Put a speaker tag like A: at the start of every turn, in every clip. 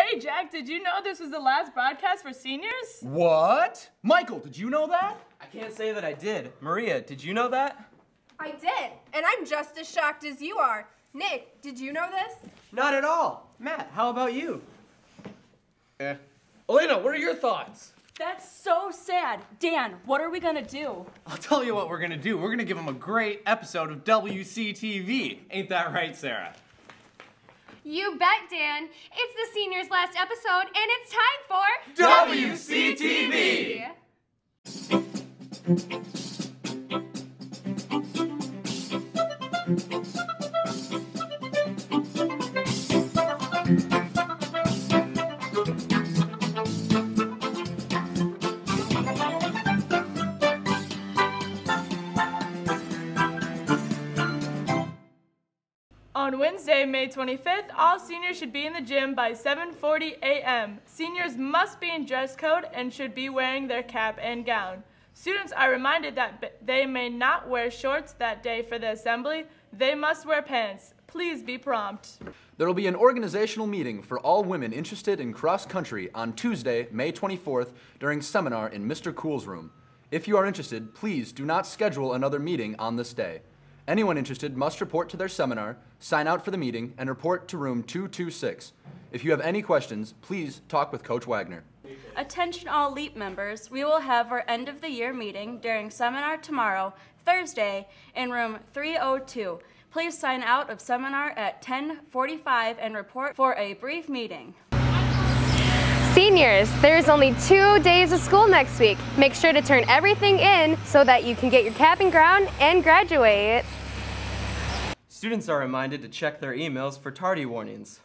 A: Hey, Jack, did you know this was the last broadcast for seniors?
B: What? Michael, did you know that?
C: I can't say that I did. Maria, did you know that?
D: I did, and I'm just as shocked as you are. Nick, did you know this?
C: Not at all. Matt, how about you?
B: Eh. Elena, what are your thoughts?
E: That's so sad. Dan, what are we gonna do?
F: I'll tell you what we're gonna do. We're gonna give them a great episode of WCTV. Ain't that right, Sarah?
G: You bet, Dan. It's the seniors' last episode, and it's time for
F: WCTV!
A: On Wednesday, May 25th, all seniors should be in the gym by 7:40 a.m. Seniors must be in dress code and should be wearing their cap and gown. Students are reminded that they may not wear shorts that day for the assembly. They must wear pants. Please be prompt.
B: There will be an organizational meeting for all women interested in cross country on Tuesday, May 24th during seminar in Mr. Cool's room. If you are interested, please do not schedule another meeting on this day. Anyone interested must report to their seminar, sign out for the meeting, and report to room 226. If you have any questions, please talk with Coach Wagner.
E: Attention all LEAP members, we will have our end of the year meeting during seminar tomorrow, Thursday, in room 302. Please sign out of seminar at 10:45 and report for a brief meeting.
G: Seniors, there's only two days of school next week. Make sure to turn everything in so that you can get your cap and gown and graduate.
C: Students are reminded to check their emails for tardy warnings.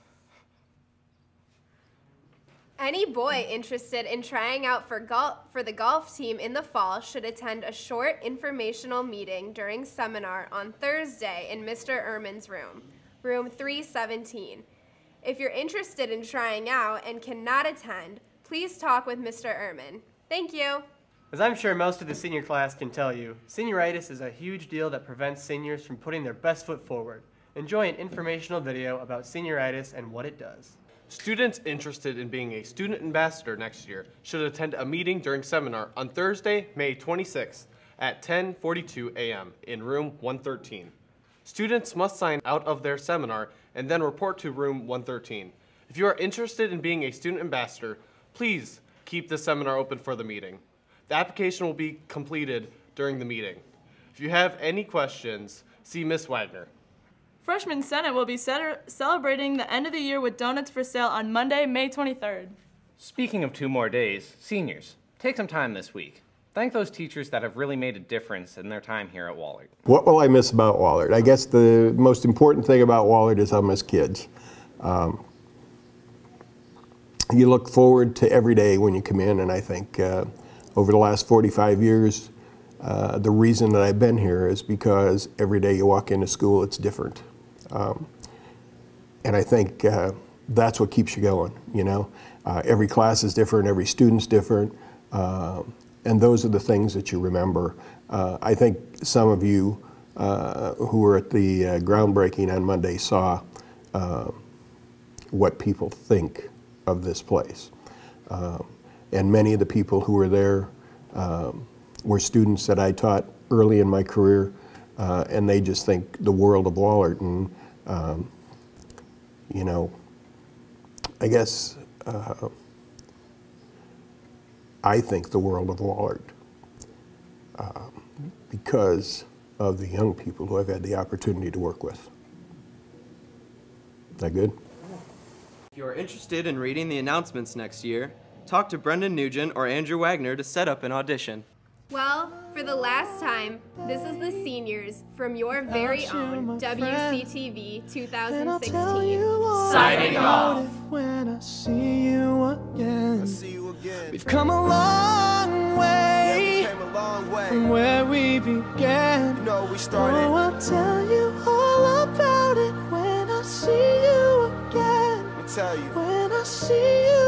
D: Any boy interested in trying out for for the golf team in the fall should attend a short informational meeting during seminar on Thursday in Mr. Ehrman's room, room 317. If you're interested in trying out and cannot attend, please talk with Mr. Ehrman. Thank you.
H: As I'm sure most of the senior class can tell you, senioritis is a huge deal that prevents seniors from putting their best foot forward. Enjoy an informational video about senioritis and what it does.
I: Students interested in being a student ambassador next year should attend a meeting during seminar on Thursday, May 26th at 10:42 a.m. in room 113. Students must sign out of their seminar and then report to room 113. If you are interested in being a student ambassador, please keep the seminar open for the meeting. The application will be completed during the meeting. If you have any questions, see Ms. Wagner.
A: Freshman Senate will be celebrating the end of the year with donuts for sale on Monday, May 23rd.
F: Speaking of two more days, seniors, take some time this week. Thank those teachers that have really made a difference in their time here at Wahlert.
J: What will I miss about Wahlert? I guess the most important thing about Wahlert is I'll miss kids. Um, you look forward to every day when you come in, and I think uh, over the last 45 years, uh, the reason that I've been here is because every day you walk into school, it's different. Um, and I think uh, that's what keeps you going, you know? Uh, every class is different, every student's different, uh, and those are the things that you remember. Uh, I think some of you uh, who were at the groundbreaking on Monday saw what people think of this place. Um, and many of the people who were there um, were students that I taught early in my career, uh, and they just think the world of Wahlert. And, um, you know, I guess uh, I think the world of Wahlert um, because of the young people who I've had the opportunity to work with. Is That good?
C: If you are interested in reading the announcements next year, talk to Brendan Nugent or Andrew Wagner to set up an audition.
D: Well, for the last time, this is the seniors from your very own WCTV 2016.
K: Signing off. When I see you again. We've come a long way. From where we began. You know we started. Oh, I'll tell you all about it when I see you again. Let me tell you when I see you.